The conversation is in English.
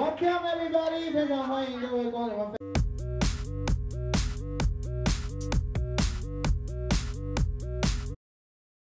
Welcome everybody to the Wayne Going